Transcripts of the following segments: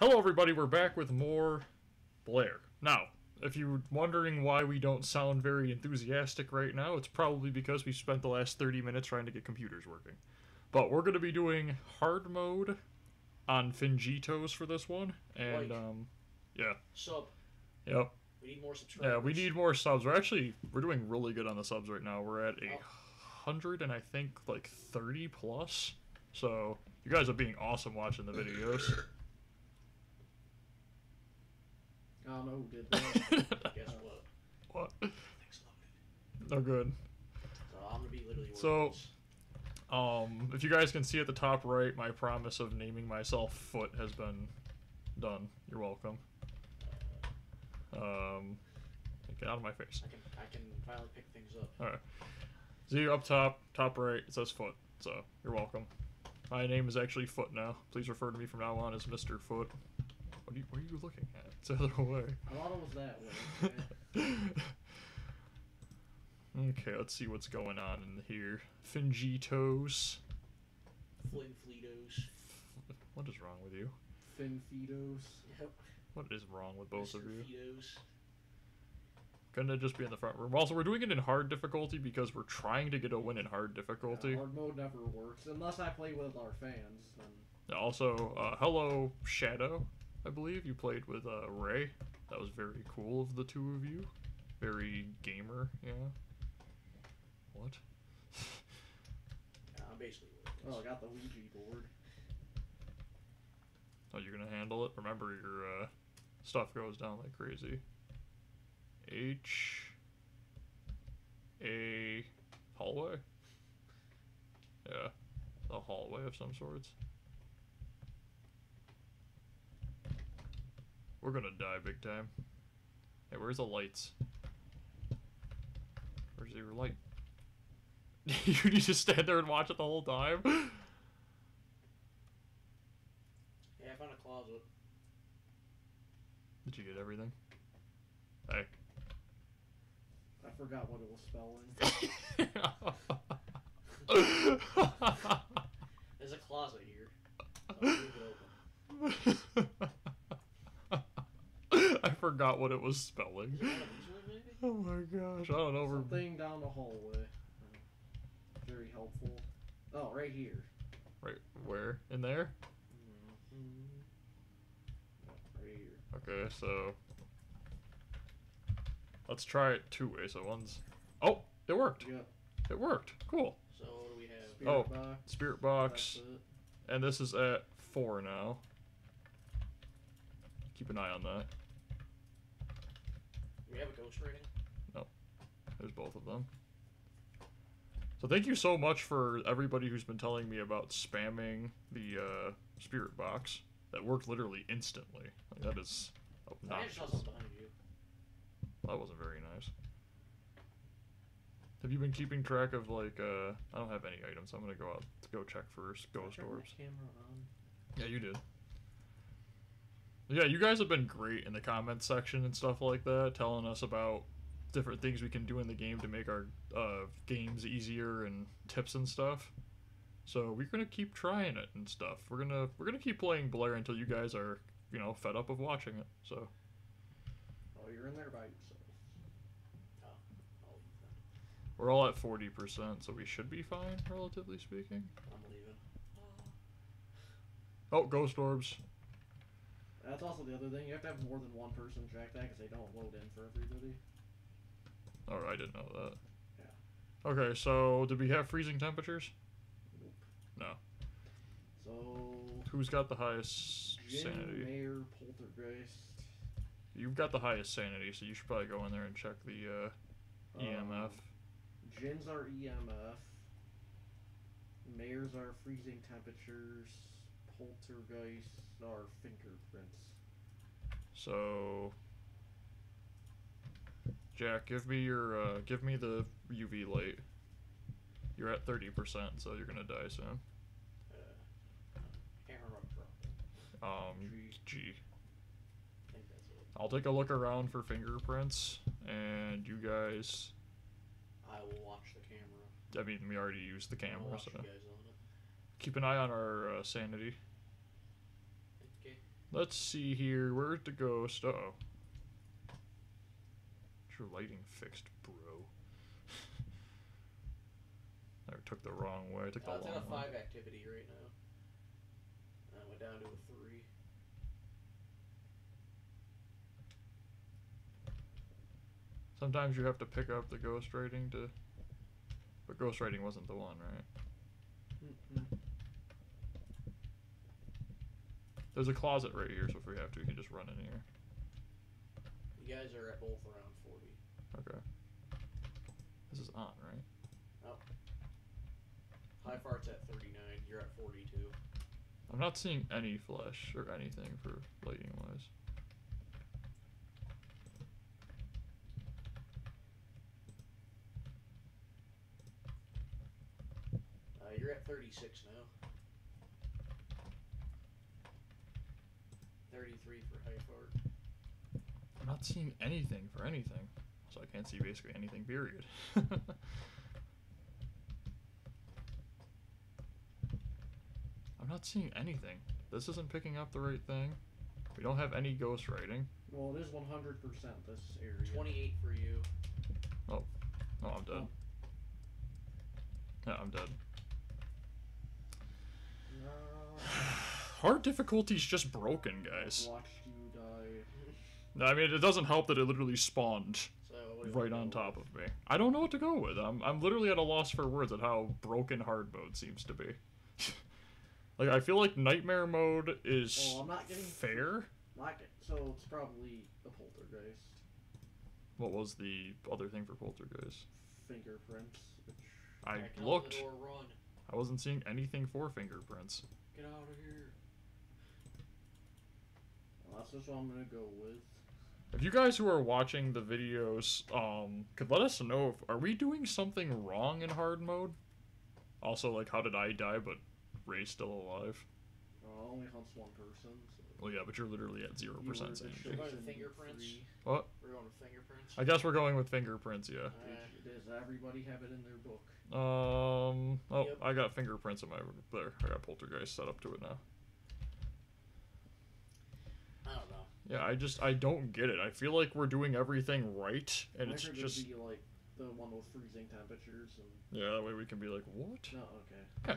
Hello, everybody. We're back with more Blair. Now, if you're wondering why we don't sound very enthusiastic right now, it's probably because we spent the last 30 minutes trying to get computers working. But we're going to be doing hard mode on Finjitos for this one, and Like. um, yeah, Sub. yep, We need more subscribers. yeah. We need more subs. We're actually we're doing really good on the subs right now. We're at a Oh. hundred and I think like 30 plus. So you guys are being awesome watching the videos. I don't know who did that. Guess what? what? Things loaded. Oh, good. So I'm gonna be literally. So- Um, if you guys can see at the top right, my promise of naming myself Foot has been done. You're welcome. Um, get out of my face. I can I can finally pick things up. All right. See up top, top right, it says Foot. So you're welcome. My name is actually Foot now. Please refer to me from now on as Mr. Foot. What are you, what are you looking at? It's the other way. I thought it was that way. okay, let's see what's going on in here. Finjitos. Flint Fleetos. What is wrong with you? Finfidos. Yep. What is wrong with both Mr. of you? Feetos. Couldn't it just be in the front room? Also, we're doing it in hard difficulty because we're trying to get a win in hard difficulty. Hard mode never works unless I play with our fans. Then Also, uh, hello, Shadow. I believe you played with uh, Ray. That was very cool of the two of you. Very gamer, yeah. What? Yeah, I'm basically worthless. oh, I got the Ouija board. Oh, you're gonna handle it? Remember, your uh, stuff goes down like crazy. H. A. Hallway? Yeah. A hallway of some sorts. We're gonna die big time. Hey, where's the lights? Where's your light? you need to stand there and watch it the whole time? Yeah, I found a closet. Did you get everything? Hey. I forgot what it was spelling. There's a closet here. I'll leave it open. I forgot what it was spelling. Is it one of these ones, maybe? Oh my gosh, I don't know. Something down the hallway. Very helpful. Oh, right here. right, where? In there? Mhm. Right here. Okay, so. Let's try it two ways. So one's. Oh, it worked. Yep. It worked. Cool. So what do we have? Spirit Oh, box. Spirit box. And this is at four now. Keep an eye on that. Do we have a ghost rating? No. There's both of them. So thank you so much for everybody who's been telling me about spamming the uh, spirit box. That worked literally instantly. Like, that is obnoxious. saw behind you. That wasn't very nice. Have you been keeping track of like uh I don't have any items. I'm gonna go out to go check for s- Did I ghost orbs. camera on. Yeah, you did. Yeah, you guys have been great in the comments section and stuff like that, telling us about different things we can do in the game to make our uh, games easier and tips and stuff. So we're gonna keep trying it and stuff. We're gonna we're gonna keep playing Blair until you guys are you know fed up of watching it. So Oh, you're in there by yourself. Oh, we're all at forty percent, so we should be fine, relatively speaking. I'm leaving. Oh, ghost orbs. That's also the other thing. You have to have more than one person track that because they don't load in for everybody. Oh, I didn't know that. Yeah. Okay, so did we have freezing temperatures? Nope. No. So, Who's got the highest Jinn, sanity? Mare, Poltergeist. You've got the highest sanity, so you should probably go in there and check the uh, EMF. Um, Jinn's are EMF. Mare's are freezing temperatures. Poltergeist are fingerprints. So, Jack, give me your uh, give me the UV light. You're at thirty percent, so you're gonna die soon. Uh, can't remember. I Um, G. G. think that's it. I'll take a look around for fingerprints, and you guys. I will watch the camera. I mean, we already used the camera, so you guys on it. keep an eye on our uh, sanity. Let's see here. Where's the ghost? Uh oh. Your lighting fixed, bro. I took the wrong way. I took the Uh, it's in long a one. five activity right now. I went down to a three. Sometimes you have to pick up the ghost rating to. But ghost rating wasn't the one, right? Mm-mm. There's a closet right here, so if we have to, we can just run in here. You guys are at both around forty. Okay. This is on, right? High fart's at thirty nine. You're at forty two. I'm not seeing any flesh or anything for lighting wise. Uh, you're at thirty six now. Thirty three for high. I'm not seeing anything for anything. So I can't see basically anything, period. I'm not seeing anything. This isn't picking up the right thing. We don't have any ghost writing. Well, it is 100% this area. Twenty eight for you. Oh. Oh, I'm dead. Yeah, I'm dead. No. Hard difficulty's just broken, guys. Watched you die. I mean, it doesn't help that it literally spawned So what do you right on top with? of me. I don't know what to go with. I'm I'm literally at a loss for words at how broken hard mode seems to be. like I feel like nightmare mode is Oh, I'm not getting- fair. Like it. So it's probably a poltergeist. What was the other thing for poltergeist? Fingerprints. I looked. The door, run. I wasn't seeing anything for fingerprints. Get out of here. Well, that's just what I'm gonna go with. If you guys who are watching the videos, um, could let us know if are we doing something wrong in hard mode? Also, like, how did I die but Ray's still alive? Uh, only hunts one person. So Well, yeah, but you're literally at zero percent the sanity. Going chosen with fingerprints? three. What? We're going with fingerprints. I guess we're going with fingerprints. Yeah. Uh, Does everybody have it in their book? Um. Oh, Yep. I got fingerprints in my there. I got poltergeist set up to it now. I don't know. Yeah, I just I don't get it. I feel like we're doing everything right, and it's just be like the one with freezing temperatures and yeah. That way we can be like, what? no, okay. Yeah.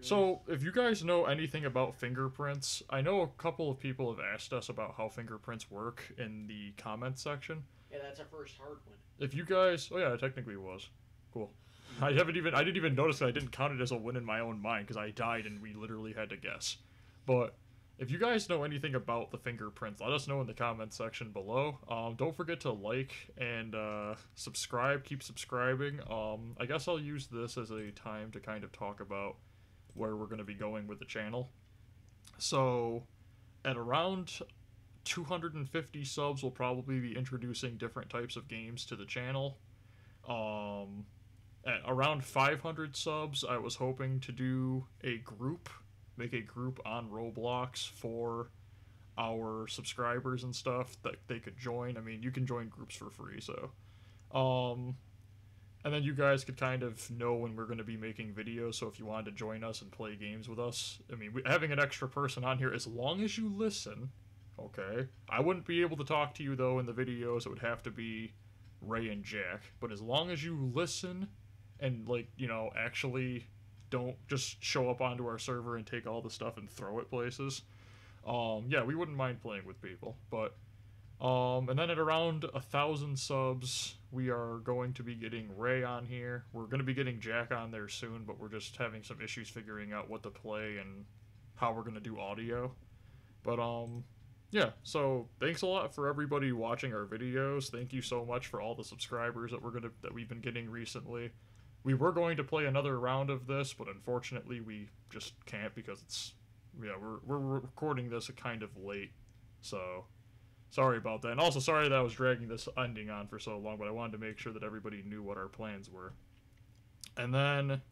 So, if you guys know anything about fingerprints, I know a couple of people have asked us about how fingerprints work in the comments section. Yeah, that's our first hard one. If you guys, oh yeah, it technically was. Cool. I haven't even, I didn't even notice that I didn't count it as a win in my own mind because I died and we literally had to guess. But if you guys know anything about the fingerprints, let us know in the comments section below. Um, don't forget to like and uh, subscribe. Keep subscribing. Um, I guess I'll use this as a time to kind of talk about where we're going to be going with the channel. So, at around 250 subs, we'll probably be introducing different types of games to the channel. Um, at around 500 subs, I was hoping to do a group, make a group on Roblox for our subscribers and stuff that they could join. I mean, you can join groups for free, so. Um, and then you guys could kind of know when we're going to be making videos. So if you wanted to join us and play games with us, I mean, we, having an extra person on here, as long as you listen, okay. I wouldn't be able to talk to you though in the videos. It would have to be Ray and Jack. But as long as you listen and like you know actually don't just show up onto our server and take all the stuff and throw it places, um, yeah, we wouldn't mind playing with people. But um, and then at around a thousand subs, we are going to be getting Ray on here. We're going to be getting Jack on there soon, but we're just having some issues figuring out what to play and how we're going to do audio. But um, yeah. So thanks a lot for everybody watching our videos. Thank you so much for all the subscribers that we're gonna that we've been getting recently. We were going to play another round of this, but unfortunately we just can't because it's yeah we're we're recording this a kind of late, so sorry about that. And also sorry that I was dragging this ending on for so long, but I wanted to make sure that everybody knew what our plans were. And then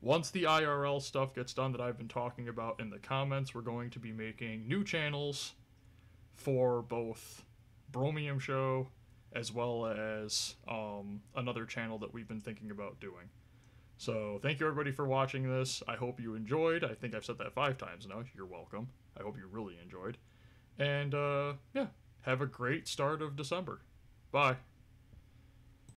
once the IRL stuff gets done that I've been talking about in the comments, we're going to be making new channels for both Bromium Show as well as um, another channel that we've been thinking about doing. So thank you everybody for watching this. I hope you enjoyed. I think I've said that five times now. You're welcome. I hope you really enjoyed. And uh, yeah, have a great start of December. Bye.